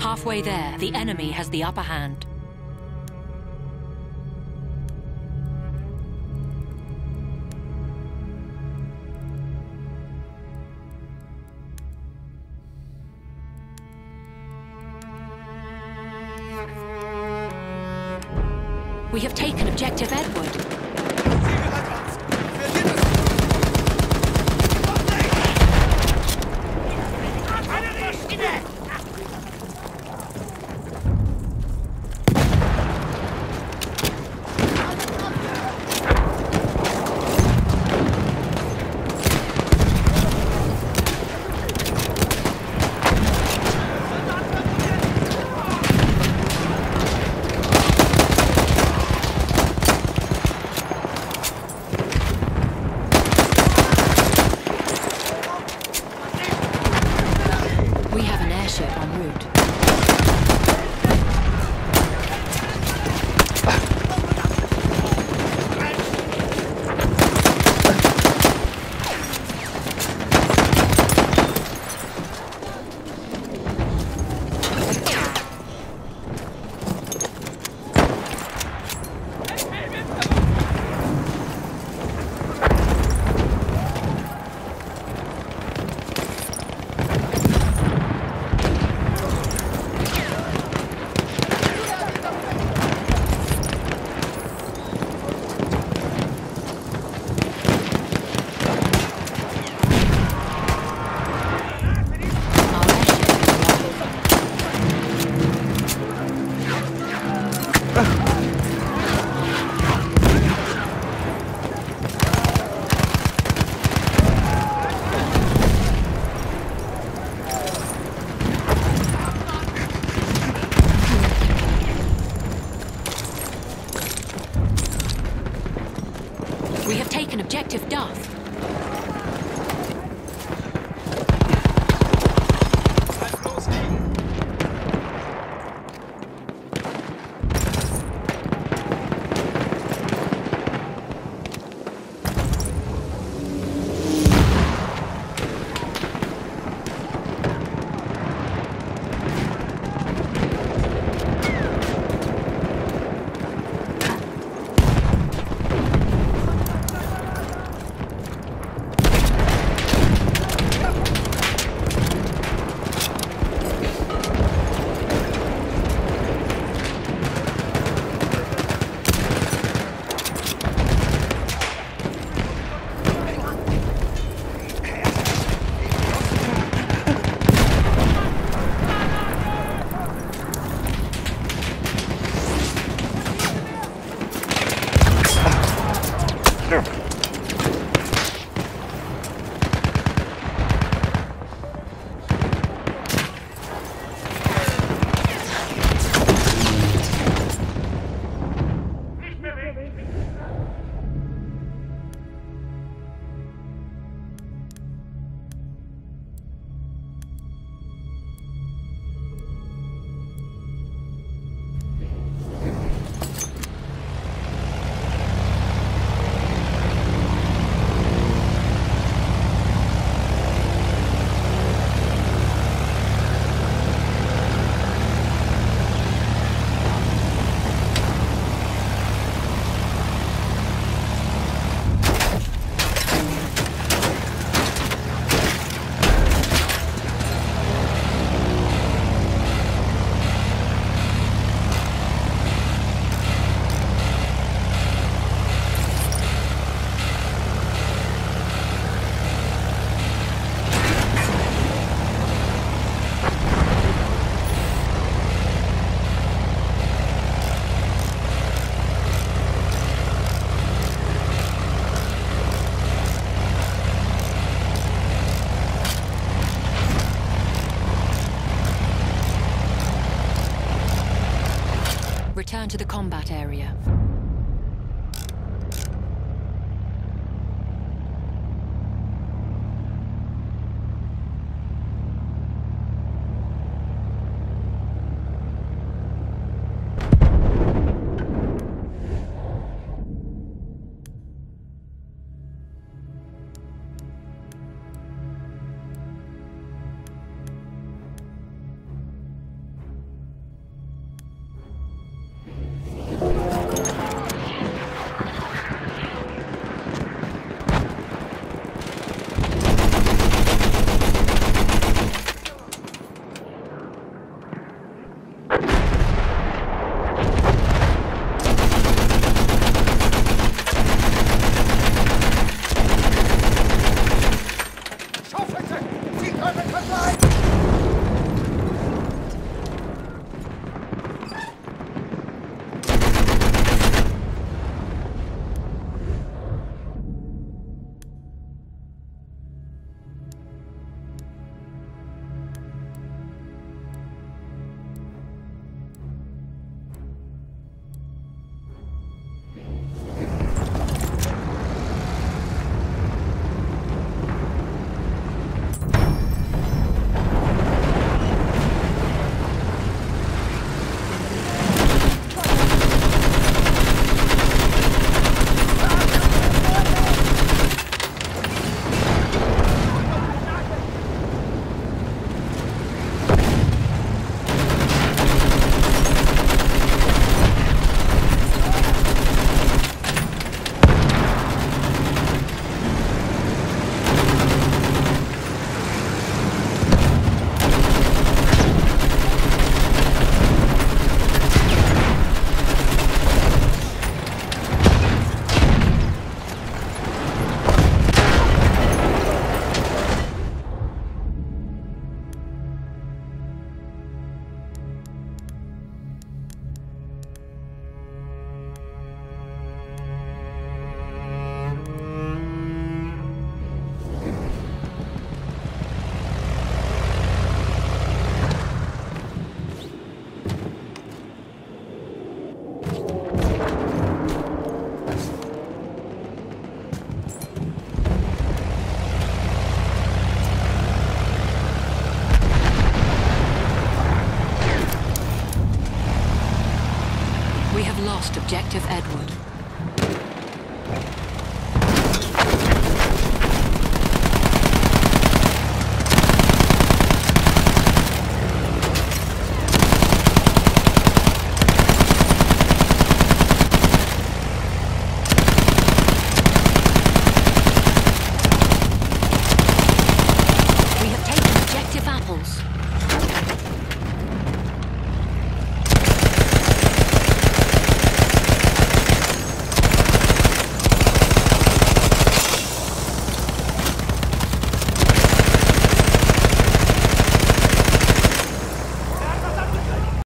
halfway there, the enemy has the upper hand. We have taken Objective Edward. Combat area. Lost Objective Edward.